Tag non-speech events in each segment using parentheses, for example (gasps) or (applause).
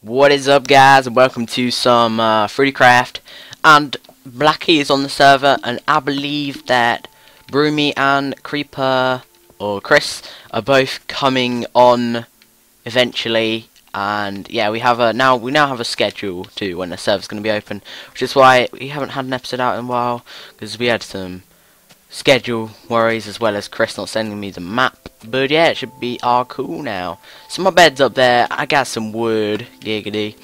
What is up guys? And welcome to some uh, FruityCraft. And Blackie is on the server and I believe that Broomy and Creeper or Chris are both coming on eventually. And yeah we have a now we now have a schedule too when the server's going to be open which is why we haven't had an episode out in a while because we had some schedule worries as well as Chris not sending me the map but yeah, it should be all cool now. So my bed's up there. I got some wood, giggity.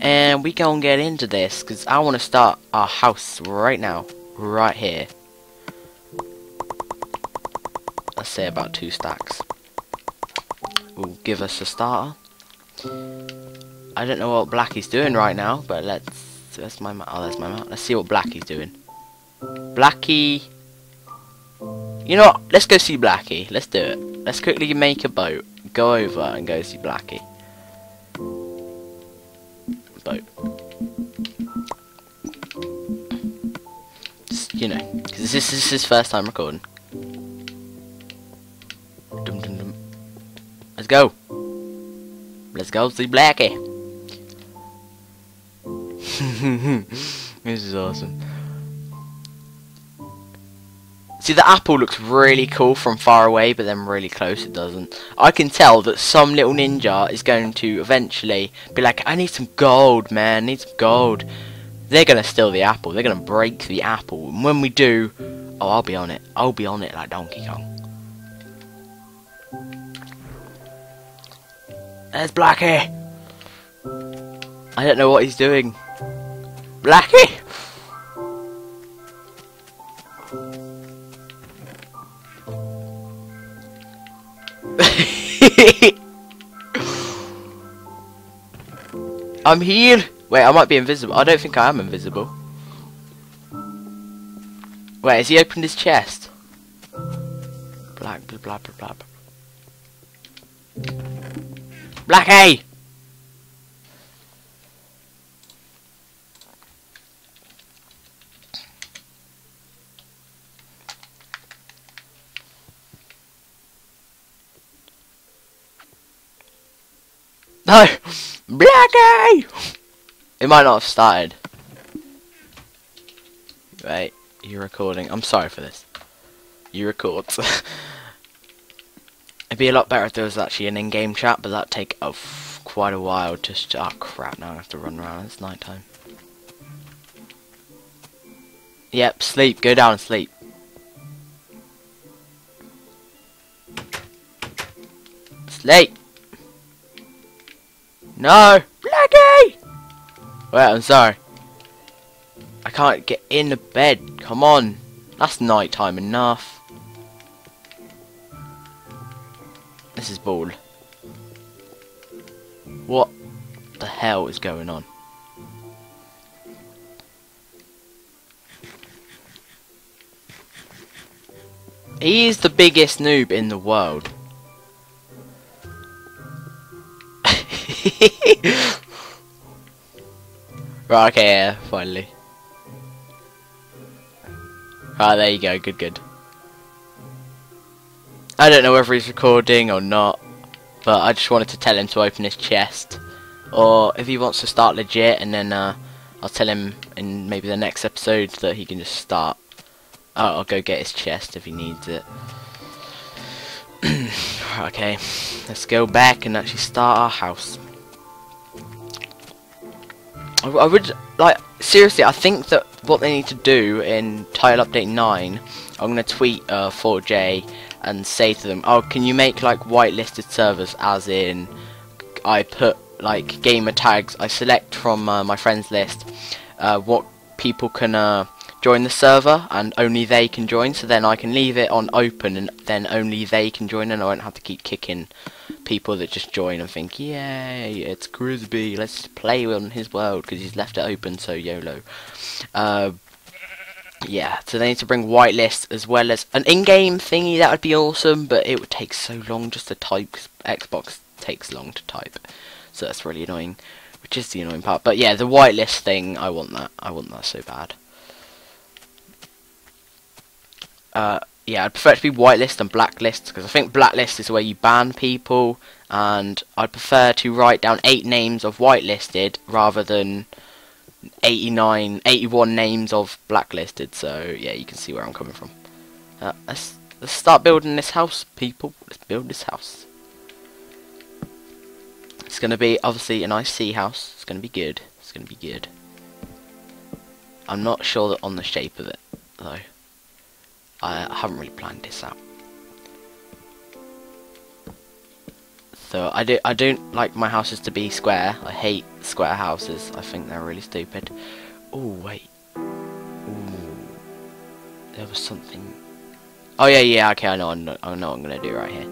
And we gonna get into this, because I want to start our house right now. Right here. Let's say about two stacks. Will give us a starter. I don't know what Blackie's doing right now, but let's... That's my map. oh, there's my map. Let's see what Blackie's doing. Blackie... You know what? Let's go see Blackie. Let's do it. Let's quickly make a boat, go over and go see Blackie. Boat. Just, you know, because this is his first time recording. Dum dum dum. Let's go. Let's go see Blackie. (laughs) this is awesome. See, the apple looks really cool from far away, but then really close it doesn't. I can tell that some little ninja is going to eventually be like, I need some gold, man, I need some gold. They're going to steal the apple. They're going to break the apple. And when we do, oh, I'll be on it. I'll be on it like Donkey Kong. There's Blackie. I don't know what he's doing. Blackie! (laughs) I'm here! Wait, I might be invisible. I don't think I am invisible. Wait, has he opened his chest? Black, blah, blah, blah, blah. Blackie! No! Blackie! It might not have started. Wait, you're recording. I'm sorry for this. You record. (laughs) It'd be a lot better if there was actually an in-game chat, but that'd take quite a while to... Oh crap, now I have to run around. It's night time. Yep, sleep. Go down and sleep. Sleep! No! Blackie! Wait, I'm sorry. I can't get in the bed. Come on. That's night time enough. This is bald. What the hell is going on? He is the biggest noob in the world. (laughs) right, okay, yeah, finally. Ah, there you go, good, good. I don't know whether he's recording or not, but I just wanted to tell him to open his chest. Or if he wants to start legit, and then uh, I'll tell him in maybe the next episode that he can just start. Oh, I'll go get his chest if he needs it. (clears throat) okay, let's go back and actually start our house. I, would like seriously. I think that what they need to do in Title Update 9, I'm gonna tweet uh, 4J and say to them, "Oh, can you make like whitelisted servers?" As in, I put like gamer tags. I select from uh, my friends list uh, what people can uh, join the server, and only they can join. So then I can leave it on open, and then only they can join, and I won't have to keep kicking people that just join and think, yay, it's Krisby, let's play on his world because he's left it open, so YOLO. Uh, yeah, so they need to bring whitelist as well as an in-game thingy, that would be awesome, but it would take so long just to type, Xbox takes long to type, so that's really annoying, which is the annoying part. But yeah, the whitelist thing, I want that, I want that so bad. Uh, yeah, I'd prefer it to be whitelist and blacklist because I think blacklist is where you ban people, and I'd prefer to write down eight names of whitelisted rather than 89, 81 names of blacklisted. So yeah, you can see where I'm coming from. Uh, let's let's start building this house, people. Let's build this house. It's gonna be obviously a nice sea house. It's gonna be good. It's gonna be good. I'm not sure that on the shape of it though. I haven't really planned this out. So I do I don't like my houses to be square. I hate square houses. I think they're really stupid. Oh wait. Ooh. There was something. Oh yeah yeah okay I know I know, I know what I'm gonna do right here.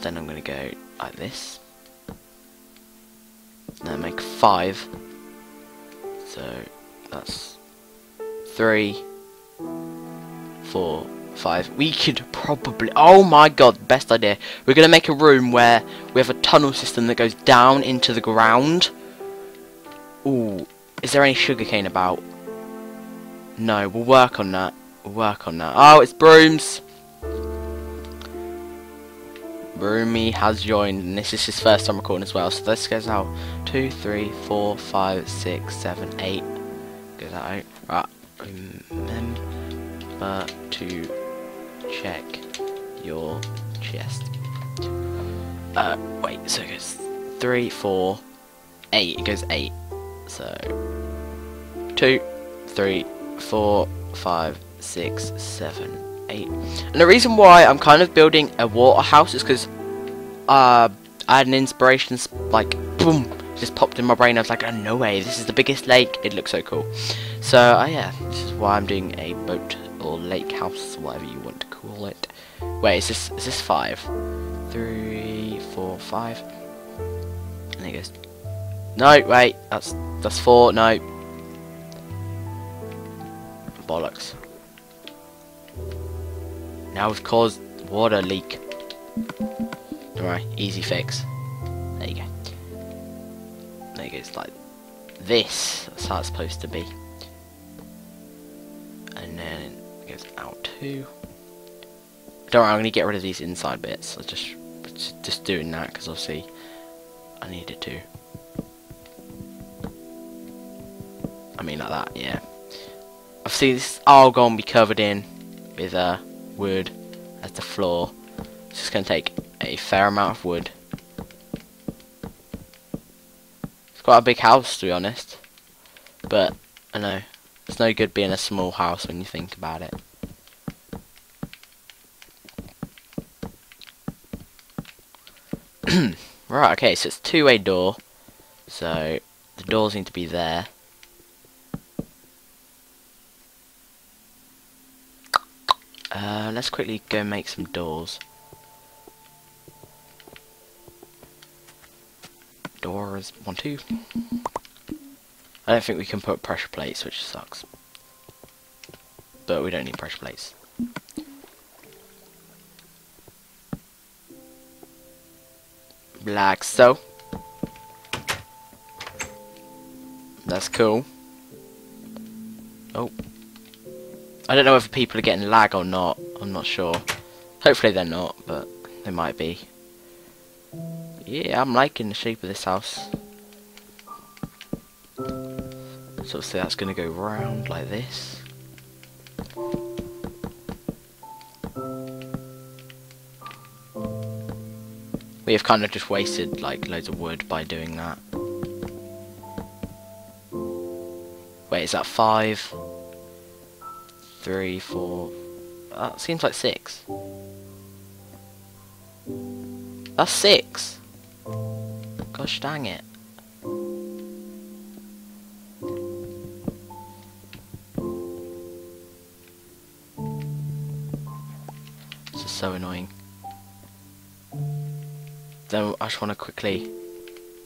Then I'm gonna go like this. Then make five. So that's three, four, five. We could probably... Oh my god, best idea. We're going to make a room where we have a tunnel system that goes down into the ground. Ooh, is there any sugarcane about? No, we'll work on that. We'll work on that. Oh, it's Brooms. Broomy has joined, and this is his first time recording as well. So this goes out two, three, four, five, six, seven, eight. Goes out. Right. Remember to check your chest. Uh, wait, so it goes three, four, eight. It goes eight. So two, three, four, five, six, seven, eight. And the reason why I'm kind of building a water house is because uh, I had an inspiration, like boom, just popped in my brain. I was like, oh no way, this is the biggest lake. It looks so cool. So uh, yeah, this is why I'm doing a boat or lake house, whatever you want to call it. Wait, is this is this five? Three, four, five. And it goes. No, wait, that's that's four. No. Bollocks. Now we've caused water leak. Alright, easy fix. There you go. There it goes like this. That's how it's supposed to be. And then goes out too. Don't worry, I'm gonna get rid of these inside bits. I just just doing that because obviously I needed to. I mean like that, yeah. Obviously this is all gonna be covered in with uh, wood as the floor. It's just gonna take a fair amount of wood. It's quite a big house to be honest. But I know it's no good being a small house when you think about it. Right, okay, so it's two-way door. So the doors need to be there. Uh, let's quickly go make some doors. Doors, one, two. I don't think we can put pressure plates, which sucks. But we don't need pressure plates. Like so. That's cool. Oh. I don't know if people are getting lag or not. I'm not sure. Hopefully they're not, but they might be. Yeah, I'm liking the shape of this house. So obviously that's going to go round like this. We have kind of just wasted like loads of wood by doing that. Wait, is that five? Three, four... That seems like six. That's six! Gosh dang it. I just want to quickly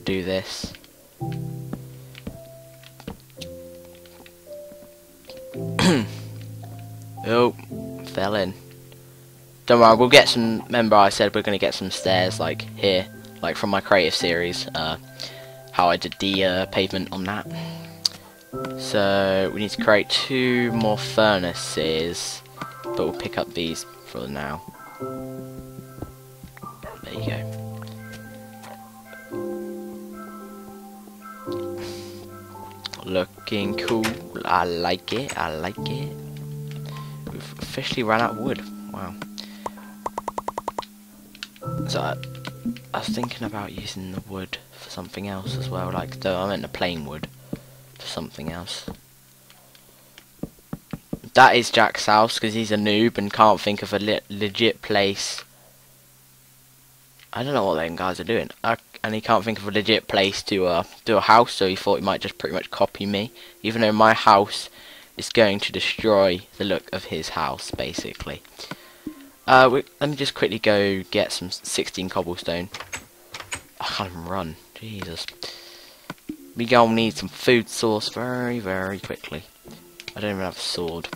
do this. (clears throat) oh, fell in. Don't worry, we'll get some, remember I said we're going to get some stairs like here, like from my creative series, uh, how I did the uh, pavement on that. So, we need to create two more furnaces but we'll pick up these for now. Looking cool. I like it. I like it. We've officially run out of wood. Wow. So I, I was thinking about using the wood for something else as well. Like, though I meant the plain wood for something else. That is Jack's house because he's a noob and can't think of a le legit place. I don't know what them guys are doing. I, and he can't think of a legit place to uh, do a house, so he thought he might just pretty much copy me. Even though my house is going to destroy the look of his house, basically. Uh, we, let me just quickly go get some 16 cobblestone. I can't even run. Jesus. We gonna need some food source very, very quickly. I don't even have a sword.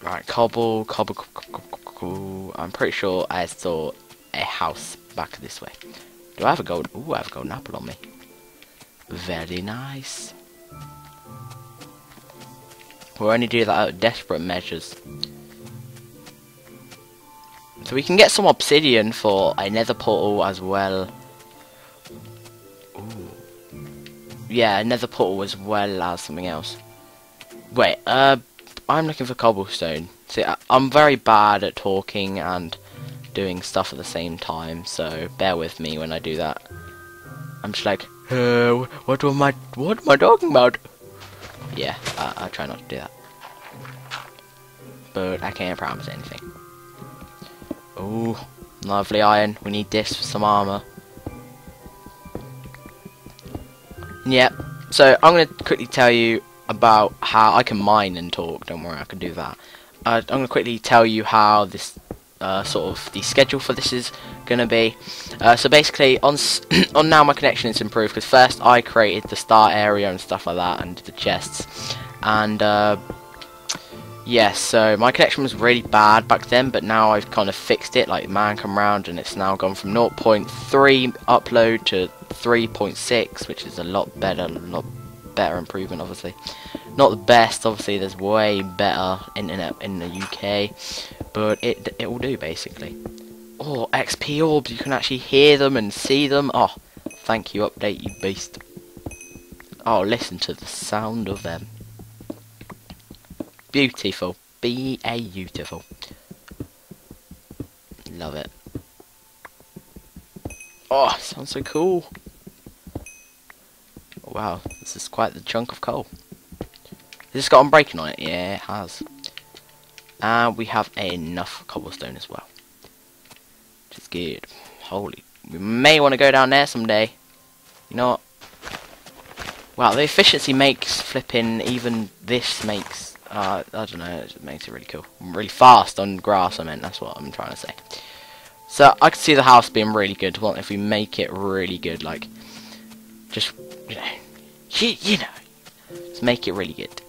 Right, cobble, cobble, cobble, cobble, I'm pretty sure I saw a house back this way. Do I have a gold? Ooh, I have a golden apple on me. Very nice. We'll only do that out of desperate measures. So we can get some obsidian for a nether portal as well. Ooh. Yeah, nether portal as well as something else. Wait, uh, I'm looking for cobblestone. See, I, I'm very bad at talking and doing stuff at the same time, so bear with me when I do that. I'm just like, uh, what am I, what am I talking about? Yeah, I, I try not to do that. But I can't promise anything. Oh, lovely iron. We need this for some armor. Yep. So I'm going to quickly tell you about how I can mine and talk. Don't worry, I can do that. Uh, I'm to quickly tell you how this uh, sort of the schedule for this is going to be. Uh, so basically, on (coughs) on now my connection is improved because first I created the start area and stuff like that and the chests, and uh, yes, so my connection was really bad back then, but now I've kind of fixed it. Like man come round and it's now gone from 0.3 upload to 3.6, which is a lot better, a lot better improvement, obviously. Not the best, obviously. There's way better internet in the UK, but it it will do basically. Oh, XP orbs! You can actually hear them and see them. Oh, thank you, update you beast. Oh, listen to the sound of them. Beautiful. Be a beautiful. Love it. Oh, sounds so cool. Wow, this is quite the chunk of coal. Has this got unbreaking on it? Yeah, it has. And we have enough cobblestone as well. Which is good. Holy. We may want to go down there someday. You know what? Wow, the efficiency makes flipping even this makes, uh, I don't know, it makes it really cool. Really fast on grass, I meant, that's what I'm trying to say. So, I could see the house being really good Well if we make it really good, like, just, you know, you, know, just make it really good.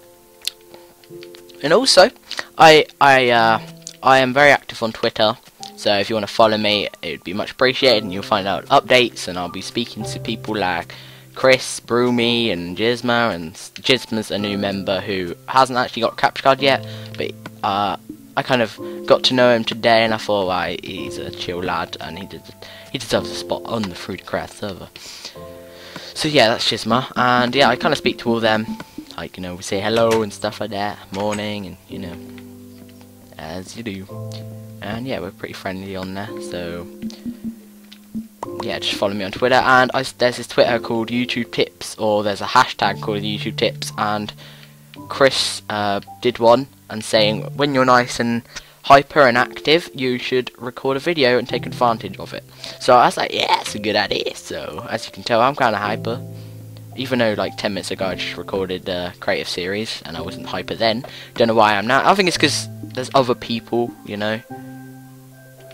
And also, I I uh, I am very active on Twitter, so if you want to follow me, it would be much appreciated, and you'll find out updates, and I'll be speaking to people like Chris, Broomy, and Jizma, and Jizma's a new member who hasn't actually got capture card yet, but uh, I kind of got to know him today, and I thought, well, he's a chill lad, and he did he deserves a spot on the Fruit Fruitcraft server. So yeah, that's Jizma, and yeah, I kind of speak to all them like you know we say hello and stuff like that morning and you know as you do. And yeah we're pretty friendly on there so yeah just follow me on Twitter. And I, there's this Twitter called YouTube Tips or there's a hashtag called YouTube Tips. And Chris uh, did one and saying when you're nice and hyper and active you should record a video and take advantage of it so I was like yeah it's a good idea so as you can tell I'm kinda hyper even though like 10 minutes ago I just recorded a creative series and I wasn't hyper then, don't know why I'm now. I think it's because there's other people, you know.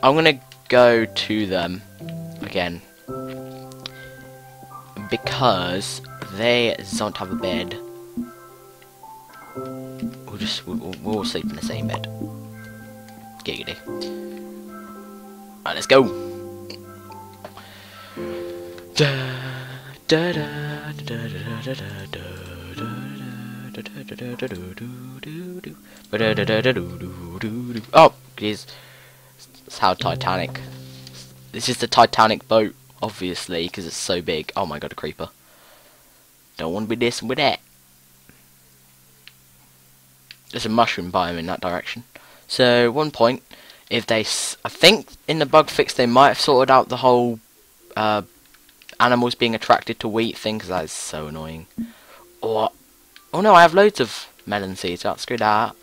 I'm gonna go to them again because they don't have a bed. We'll just we'll, we'll all sleep in the same bed. Giggity. Let's go. Oh, jeez. That's how Titanic. This is the Titanic boat, obviously, because it's so big. Oh my god, a creeper. Don't want to be this with that. There's a mushroom biome in that direction. So, one point, if they... I think in the bug fix they might have sorted out the whole uh, animals being attracted to wheat thing, because that is so annoying. Oh, oh no, I have loads of melon seeds. Oh, screw that.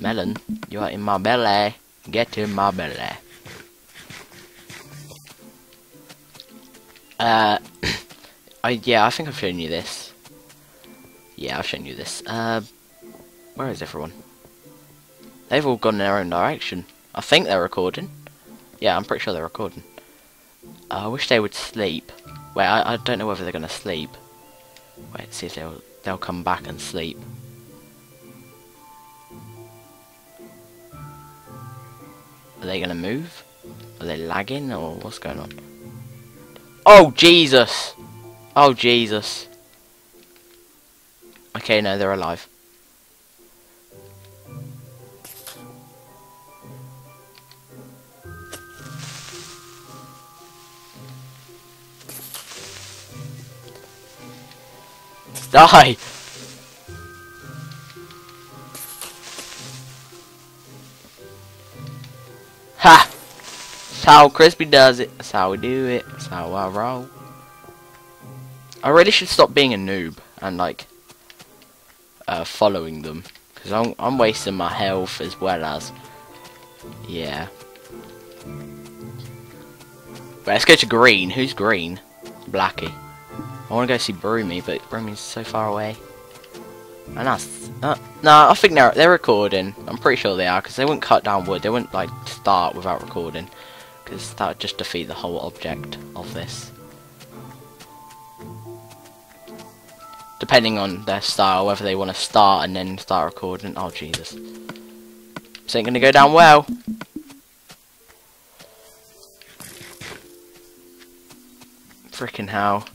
Melon, you are in my belly. Get in my belly. Uh, (coughs) I yeah, I think I've shown you this. Yeah, I've shown you this. Uh, where is everyone? They've all gone in their own direction. I think they're recording. Yeah, I'm pretty sure they're recording. Uh, I wish they would sleep. Wait, I, I don't know whether they're gonna sleep. Wait, see if they'll they'll come back and sleep. Are they gonna move? Are they lagging or what's going on? Oh Jesus! Oh Jesus! Okay, no, they're alive. Die! Ha! That's how Krisby does it. That's how we do it. That's how I roll. I really should stop being a noob and like uh, following them because I'm I'm wasting my health as well as yeah. But let's go to green. Who's green? Blackie. I want to go see Broomy, but Broomy's so far away. And that's... Uh, no, I think they're, they're recording. I'm pretty sure they are, because they wouldn't cut down wood. They wouldn't, like, start without recording. Because that would just defeat the whole object of this. Depending on their style, whether they want to start and then start recording. Oh, Jesus. This ain't going to go down well. Freaking hell.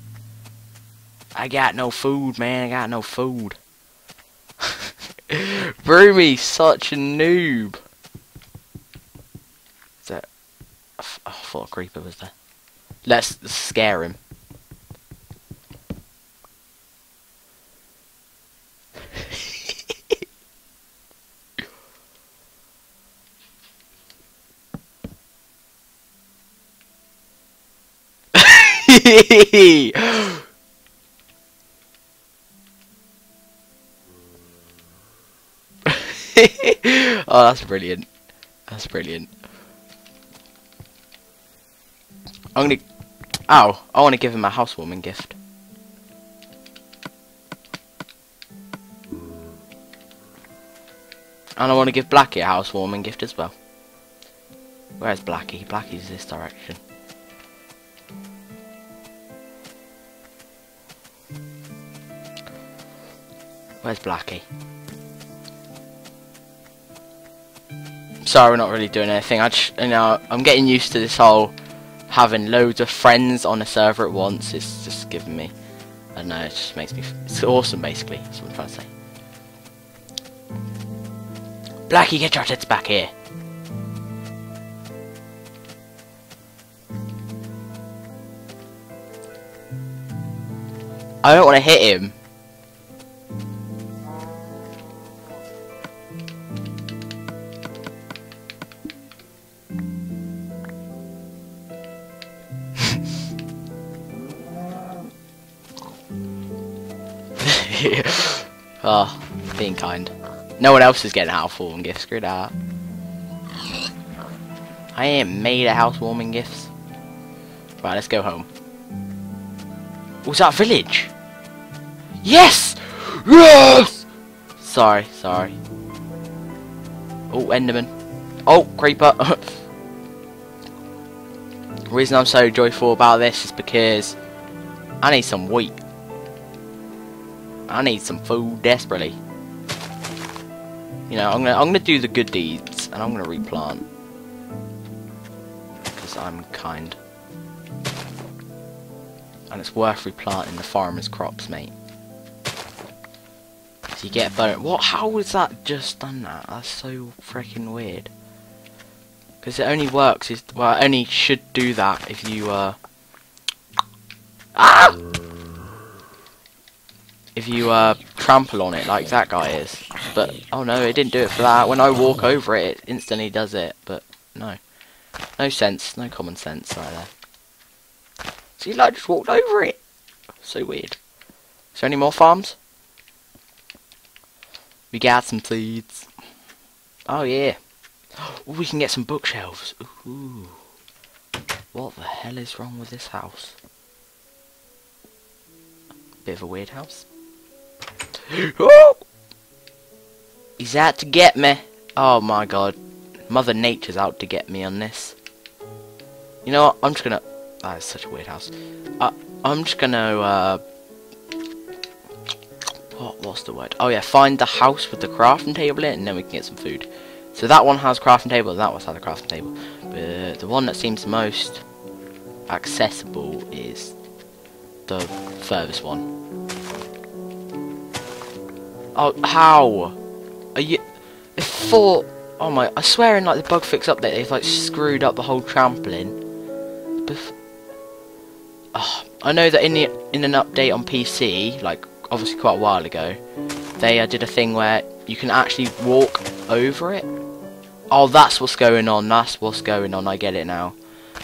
I got no food, man. I got no food. (laughs) Broomy, such a noob. Is that? Oh, I thought a creeper was there. Let's scare him. (laughs) (laughs) oh, that's brilliant. That's brilliant. I'm gonna... Ow, I want to give him a housewarming gift. And I want to give Blackie a housewarming gift as well. Where's Blackie? Blackie's this direction. Where's Blackie? Sorry we're not really doing anything. I just, you know, I'm getting used to this whole having loads of friends on a server at once. It's just giving me, I don't know, it just makes me, it's awesome basically, that's what I'm trying to say. Blackie, get your tits back here. I don't want to hit him. Being kind. No one else is getting housewarming gifts, screw that. I ain't made of housewarming gifts. Right, let's go home. Oh, Was that village? Yes! Yes! Sorry, sorry. Oh, Enderman. Oh, Creeper. (laughs) the reason I'm so joyful about this is because I need some wheat. I need some food desperately. You know, I'm gonna I'm gonna do the good deeds and I'm gonna replant. Because I'm kind. And it's worth replanting the farmer's crops, mate. So you get bonus. What? How was that just done that? That's so freaking weird. Because it only works, is well, it only should do that if you, uh... Ah! If you, uh, trample on it like that guy is. But, oh no, it didn't do it for that. When I walk over it, it instantly does it. But, no. No sense, no common sense right there. See, like, just walked over it. So weird. Is there any more farms? We got some seeds. Oh yeah. Ooh, we can get some bookshelves. Ooh. What the hell is wrong with this house? Bit of a weird house. (gasps) oh! He's out to get me. Oh my god. Mother Nature's out to get me on this. You know what? I'm just gonna... That is such a weird house. Uh, I'm just gonna... Uh, what, what's the word? Oh yeah, find the house with the crafting table in and then we can get some food. So that one has crafting table, and that one has a crafting table. But the one that seems most accessible is the furthest one. Oh, how? Are you... Oh my... I swear in like the bug fix update, they've like screwed up the whole trampoline. Bef oh, I know that in the in an update on PC, like obviously quite a while ago, they uh, did a thing where you can actually walk over it. Oh, that's what's going on. That's what's going on. I get it now.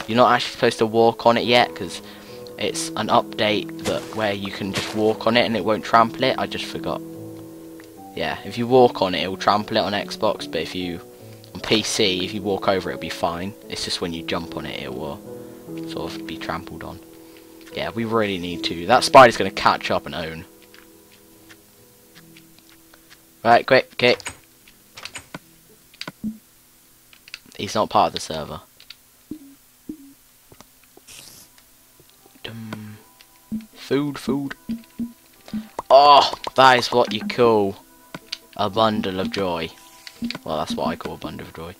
You're not actually supposed to walk on it yet because it's an update that where you can just walk on it and it won't trample it. I just forgot. Yeah, if you walk on it, it will trample it on Xbox, but if you on PC, if you walk over it, it'll be fine. It's just when you jump on it, it will sort of be trampled on. Yeah, we really need to. That spider's going to catch up and own. Right, quick, kick. He's not part of the server. Dum. Food, food. Oh, that is what you call a bundle of joy. Well, that's what I call a bundle of joy.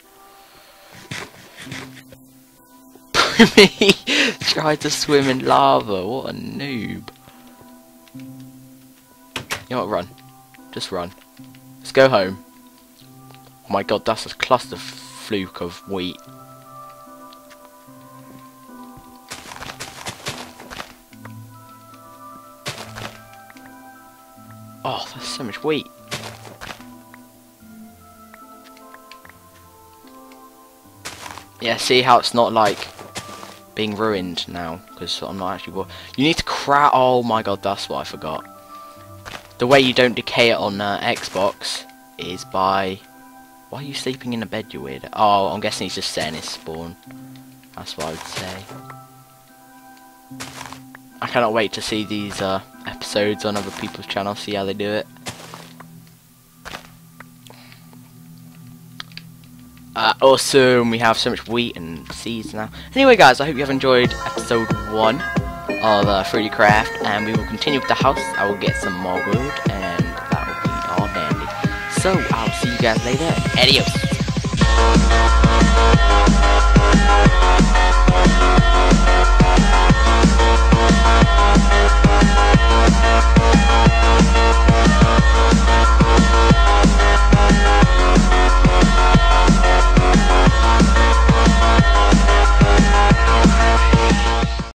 (laughs) me tried to swim in lava. What a noob. You know what? Run. Just run. Let's go home. Oh my god, that's a cluster fluke of wheat. Oh, that's so much wheat. Yeah, see how it's not like being ruined now because I'm not actually. You need to craft. Oh my god, that's what I forgot. The way you don't decay it on uh, Xbox is by. Why are you sleeping in a bed, you weird? Oh, I'm guessing he's just setting his spawn. That's what I would say. I cannot wait to see these uh, episodes on other people's channels, see how they do it. awesome. We have so much wheat and seeds now. Anyway, guys, I hope you have enjoyed episode one of uh, FruityCraft, and we will continue with the house. I will get some more wood, and that will be all dandy. So, I'll see you guys later. Adios.